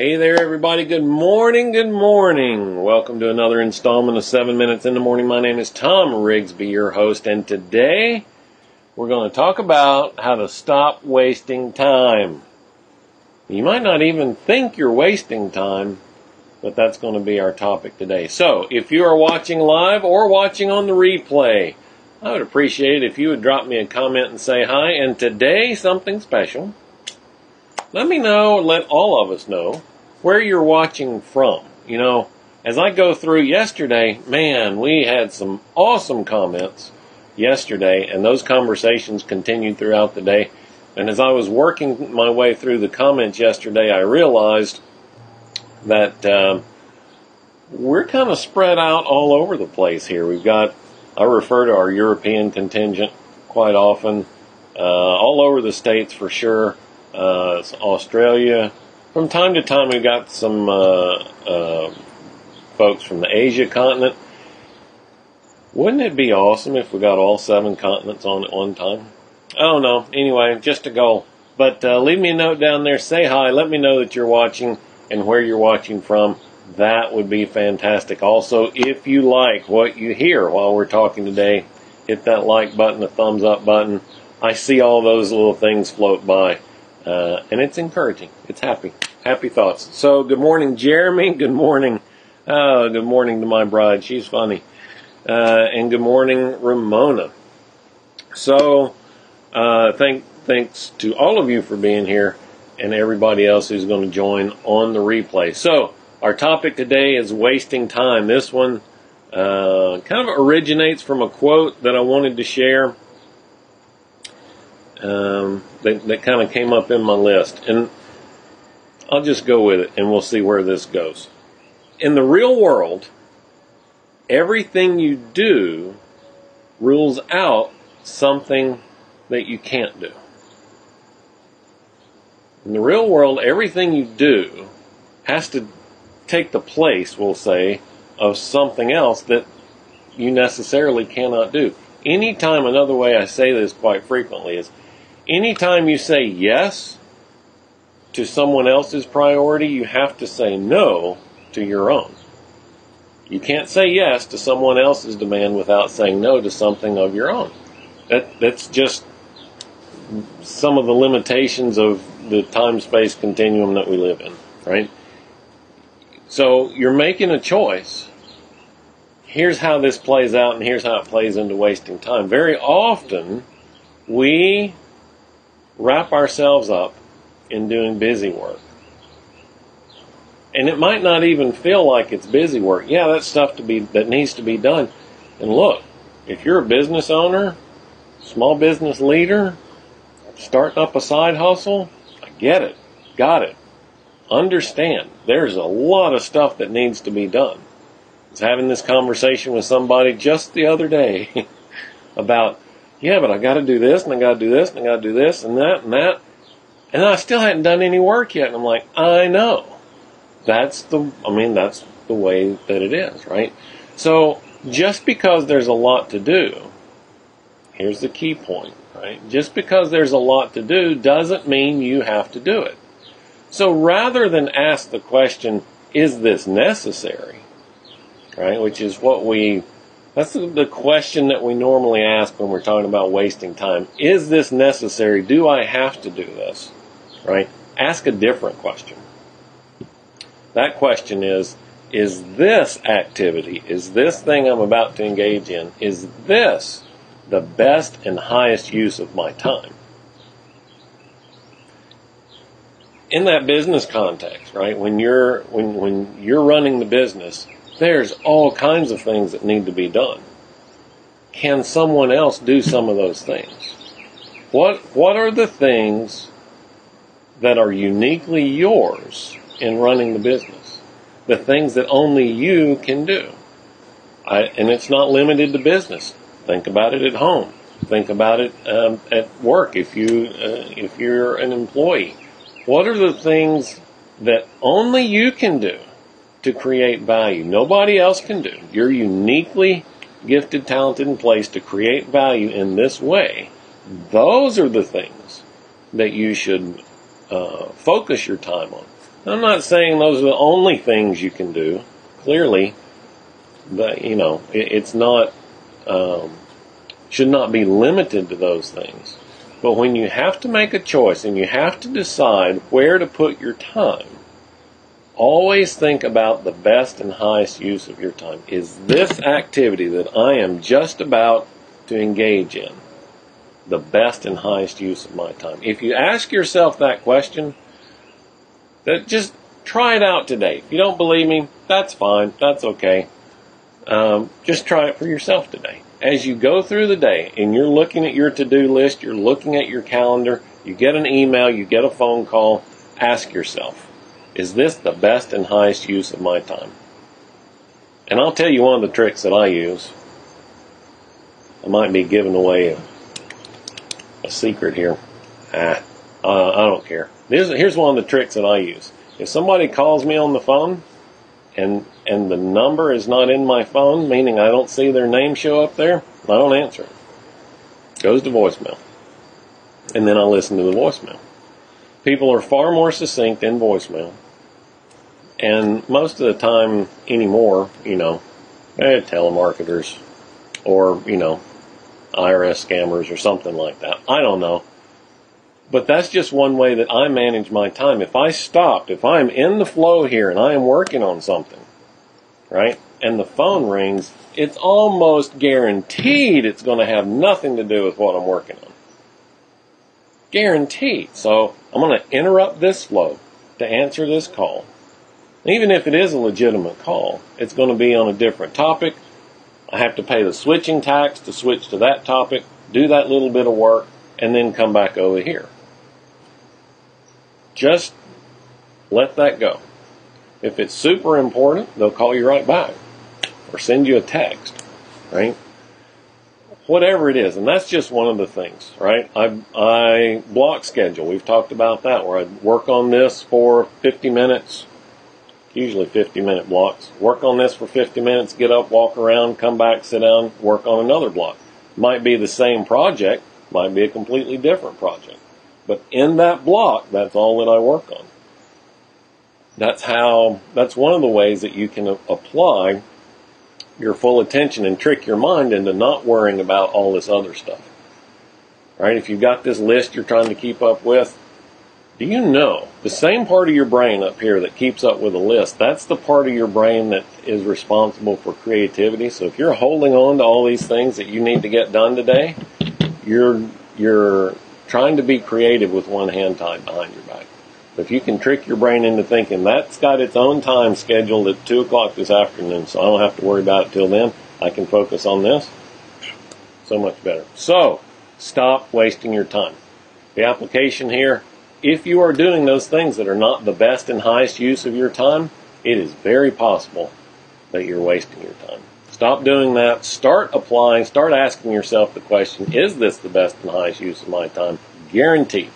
Hey there, everybody. Good morning. Good morning. Welcome to another installment of 7 Minutes in the Morning. My name is Thom Rigsby, your host, and today we're going to talk about how to stop wasting time. You might not even think you're wasting time, but that's going to be our topic today. So, if you are watching live or watching on the replay, I would appreciate it if you would drop me a comment and say hi. And today, something special. Let me know, let all of us know where you're watching from. You know, as I go through yesterday, man, we had some awesome comments yesterday, and those conversations continued throughout the day. And as I was working my way through the comments yesterday, I realized that um, we're kind of spread out all over the place here. We've got, I refer to our European contingent quite often, uh, all over the states for sure. Uh, Australia, from time to time, we've got some uh, uh, folks from the Asia continent. Wouldn't it be awesome if we got all seven continents on at one time? I don't know. Anyway, just a goal. But uh, leave me a note down there. Say hi. Let me know that you're watching and where you're watching from. That would be fantastic. Also, if you like what you hear while we're talking today, hit that like button, the thumbs up button. I see all those little things float by. Uh, and it's encouraging. It's happy. Happy thoughts. So, good morning, Jeremy. Good morning. Uh, good morning to my bride. She's funny. Uh, and good morning, Ramona. So, uh, thank, thanks to all of you for being here and everybody else who's going to join on the replay. So, our topic today is wasting time. This one uh, kind of originates from a quote that I wanted to share um, that, that kind of came up in my list. And I'll just go with it and we'll see where this goes. In the real world, everything you do rules out something that you can't do. In the real world, everything you do has to take the place, we'll say, of something else that you necessarily cannot do. Anytime, another way I say this quite frequently is anytime you say yes to someone else's priority, you have to say no to your own. You can't say yes to someone else's demand without saying no to something of your own. That, that's just some of the limitations of the time space continuum that we live in, right? So you're making a choice. Here's how this plays out, and here's how it plays into wasting time. Very often, we wrap ourselves up in doing busy work. And it might not even feel like it's busy work. Yeah, that's stuff to be that needs to be done. And look, if you're a business owner, small business leader, starting up a side hustle, I get it. Got it. Understand. There's a lot of stuff that needs to be done. I was having this conversation with somebody just the other day about yeah, but I got to do this and I got to do this and I got to do this and that and that. And I still hadn't done any work yet. And I'm like, I know. That's the, I mean, that's the way that it is, right? So just because there's a lot to do, here's the key point, right? Just because there's a lot to do doesn't mean you have to do it. So rather than ask the question, is this necessary? Right? Which is what we that's the question that we normally ask when we're talking about wasting time. Is this necessary? Do I have to do this? Right? Ask a different question. That question is, is this activity, is this thing I'm about to engage in, is this the best and highest use of my time? In that business context, right? When you're when when you're running the business, there's all kinds of things that need to be done. Can someone else do some of those things? What, what are the things that are uniquely yours in running the business? The things that only you can do. I, and it's not limited to business. Think about it at home. Think about it um, at work if you uh, if you're an employee. What are the things that only you can do to create value. Nobody else can do. You're uniquely gifted, talented, and placed to create value in this way. Those are the things that you should uh, focus your time on. I'm not saying those are the only things you can do. Clearly, but you know, it, it's not um, should not be limited to those things. But when you have to make a choice and you have to decide where to put your time, always think about the best and highest use of your time. Is this activity that I am just about to engage in the best and highest use of my time? If you ask yourself that question, that just try it out today. If you don't believe me, that's fine. That's okay. Um, just try it for yourself today. As you go through the day and you're looking at your to do list, you're looking at your calendar, you get an email, you get a phone call, ask yourself, is this the best and highest use of my time? And I'll tell you one of the tricks that I use. I might be giving away a, a secret here. Ah, uh, I don't care. Here's, here's one of the tricks that I use. If somebody calls me on the phone and and the number is not in my phone, meaning I don't see their name show up there, I don't answer it. Goes to voicemail. And then I listen to the voicemail. People are far more succinct in voicemail. And most of the time anymore, you know, eh, telemarketers or, you know, IRS scammers or something like that. I don't know. But that's just one way that I manage my time. If I stopped, if I'm in the flow here and I am working on something, right, and the phone rings, it's almost guaranteed it's going to have nothing to do with what I'm working on. Guaranteed. So I'm going to interrupt this flow to answer this call. Even if it is a legitimate call, it's going to be on a different topic. I have to pay the switching tax to switch to that topic, do that little bit of work, and then come back over here. Just let that go. If it's super important, they'll call you right back or send you a text, right? Whatever it is, and that's just one of the things, right? I, I block schedule. We've talked about that where I work on this for 50 minutes, usually 50 minute blocks. Work on this for 50 minutes, get up, walk around, come back, sit down, work on another block. Might be the same project, might be a completely different project. But in that block, that's all that I work on. That's how, that's one of the ways that you can apply your full attention and trick your mind into not worrying about all this other stuff. Right? If you've got this list you're trying to keep up with, do you know the same part of your brain up here that keeps up with a list, that's the part of your brain that is responsible for creativity. So if you're holding on to all these things that you need to get done today, you're you're trying to be creative with one hand tied behind your back. If you can trick your brain into thinking that's got its own time scheduled at 2 o'clock this afternoon, so I don't have to worry about it till then, I can focus on this, so much better. So, stop wasting your time. The application here, if you are doing those things that are not the best and highest use of your time, it is very possible that you're wasting your time. Stop doing that. Start applying. Start asking yourself the question, is this the best and highest use of my time? Guaranteed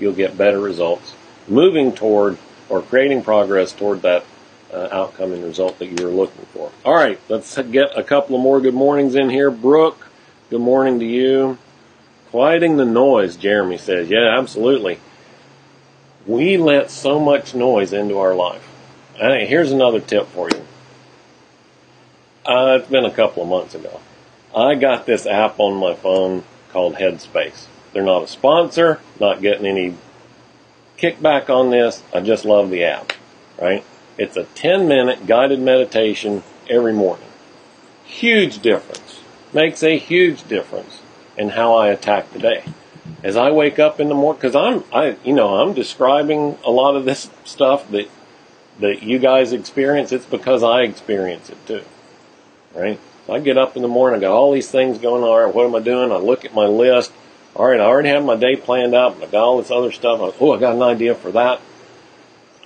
you'll get better results moving toward or creating progress toward that uh, outcome and result that you're looking for. All right, let's get a couple of more good mornings in here. Brooke, good morning to you. Quieting the noise, Jeremy says. Yeah, absolutely. We let so much noise into our life. And here's another tip for you. Uh, it's been a couple of months ago. I got this app on my phone called Headspace. They're not a sponsor, not getting any kickback on this. I just love the app, right? It's a 10 minute guided meditation every morning. Huge difference. Makes a huge difference in how I attack the day. As I wake up in the morning, cause I'm, I, you know, I'm describing a lot of this stuff that, that you guys experience. It's because I experience it too right? So I get up in the morning, I got all these things going on. What am I doing? I look at my list. All right, I already have my day planned out. I got all this other stuff. Oh, I got an idea for that.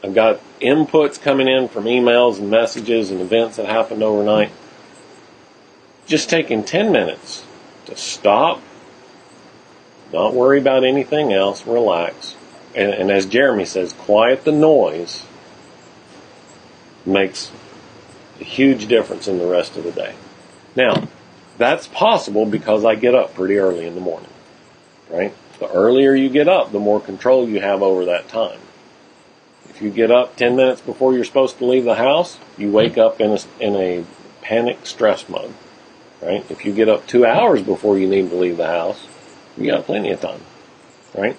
I've got inputs coming in from emails and messages and events that happened overnight. Just taking 10 minutes to stop, not worry about anything else, relax. And, and as Jeremy says, quiet the noise makes a huge difference in the rest of the day. Now, that's possible because I get up pretty early in the morning, right? The earlier you get up, the more control you have over that time. If you get up 10 minutes before you're supposed to leave the house, you wake up in a, in a panic stress mode, right? If you get up two hours before you need to leave the house, you got plenty of time, right?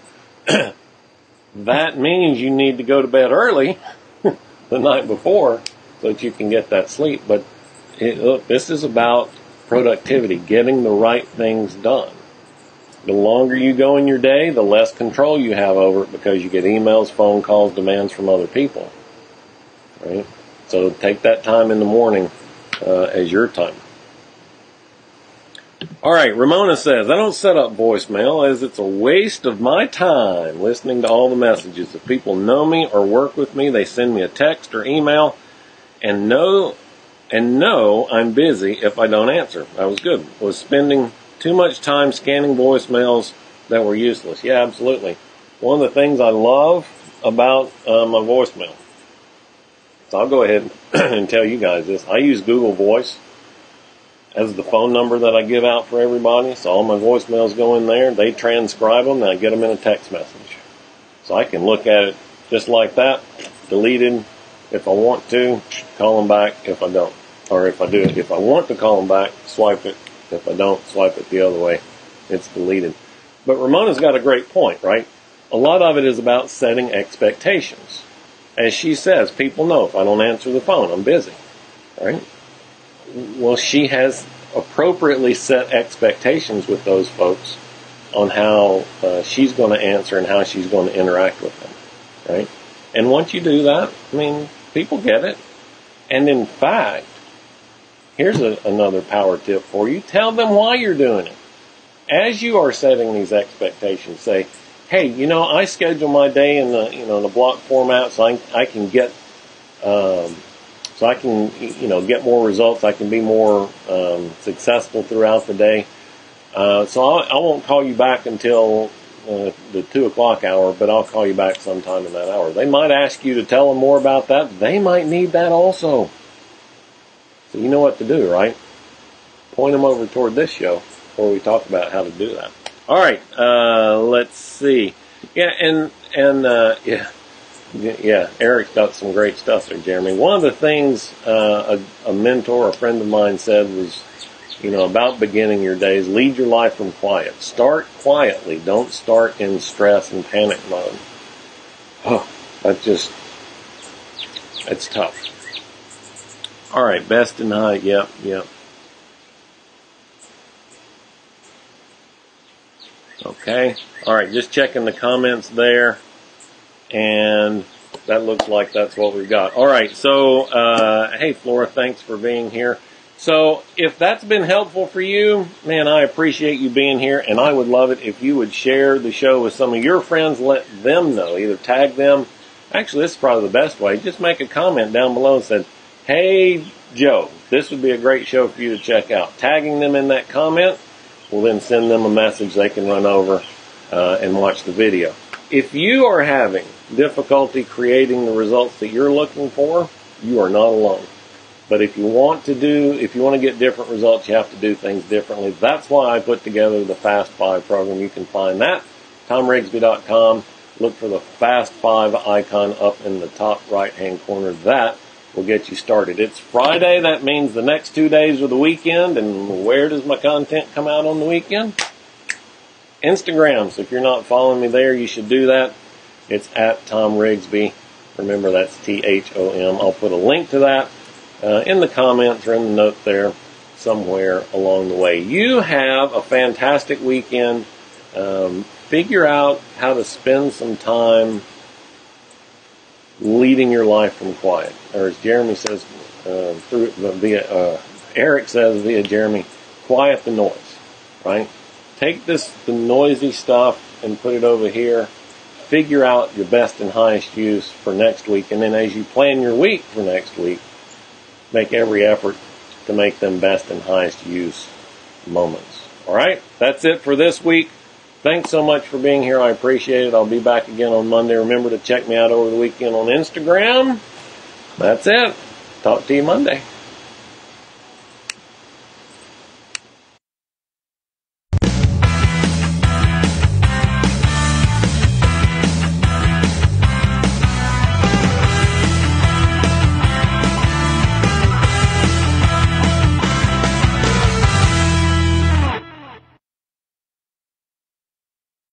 that means you need to go to bed early the night before so that you can get that sleep. But it, look, this is about productivity, getting the right things done. The longer you go in your day, the less control you have over it because you get emails, phone calls, demands from other people. Right? So take that time in the morning uh, as your time. All right, Ramona says, I don't set up voicemail as it's a waste of my time listening to all the messages. If people know me or work with me, they send me a text or email and know and know I'm busy if I don't answer. I was good. Was spending too much time scanning voicemails that were useless. Yeah, absolutely. One of the things I love about uh, my voicemail. So I'll go ahead and tell you guys this. I use Google Voice as the phone number that I give out for everybody. So all my voicemails go in there. They transcribe them and I get them in a text message. So I can look at it just like that, deleted. If I want to, call them back if I don't. Or if I do, if I want to call them back, swipe it. If I don't, swipe it the other way. It's deleted. But Ramona's got a great point, right? A lot of it is about setting expectations. As she says, people know if I don't answer the phone, I'm busy, right? well, she has appropriately set expectations with those folks on how uh, she's going to answer and how she's going to interact with them, right? And once you do that, I mean, people get it. And in fact, here's a, another power tip for you. Tell them why you're doing it. As you are setting these expectations, say, hey, you know, I schedule my day in the, you know, a block format so I, I can get, um, so I can, you know, get more results. I can be more um, successful throughout the day. Uh, so I, I, won't call you back until uh, the two o'clock hour, but I'll call you back sometime in that hour. They might ask you to tell them more about that. They might need that also. So you know what to do, right? Point them over toward this show where we talk about how to do that. All right, uh, let's see. Yeah, and and uh, yeah yeah, Eric's got some great stuff there, Jeremy. One of the things uh, a, a mentor, a friend of mine said was, you know, about beginning your days, lead your life from quiet. Start quietly. Don't start in stress and panic mode. Oh, that's just, it's tough. All right, best in high. Yep, yep. Okay. All right, just checking the comments there and that looks like that's what we've got. All right, so uh, hey, Flora, thanks for being here. So if that's been helpful for you, man, I appreciate you being here, and I would love it if you would share the show with some of your friends. Let them know, either tag them. Actually, this is probably the best way. Just make a comment down below and say, "Hey, Joe, this would be a great show for you to check out." Tagging them in that comment will then send them a message they can run over uh, and watch the video. If you are having difficulty creating the results that you're looking for, you are not alone. But if you want to do, if you want to get different results, you have to do things differently. That's why I put together the Fast Five program. You can find that, thomrigsby.com. Look for the Fast Five icon up in the top right hand corner. That will get you started. It's Friday. That means the next two days are the weekend. And where does my content come out on the weekend? Instagram. So if you're not following me there, you should do that. It's at Thom Rigsby. Remember, that's T H O M. I'll put a link to that uh, in the comments or in the note there somewhere along the way. You have a fantastic weekend. Um, figure out how to spend some time leading your life from quiet. Or as Jeremy says, uh, through via uh, Eric says via Jeremy, quiet the noise. Right? Take this the noisy stuff and put it over here figure out your best and highest use for next week. And then as you plan your week for next week, make every effort to make them best and highest use moments. All right. That's it for this week. Thanks so much for being here. I appreciate it. I'll be back again on Monday. Remember to check me out over the weekend on Instagram. That's it. Talk to you Monday.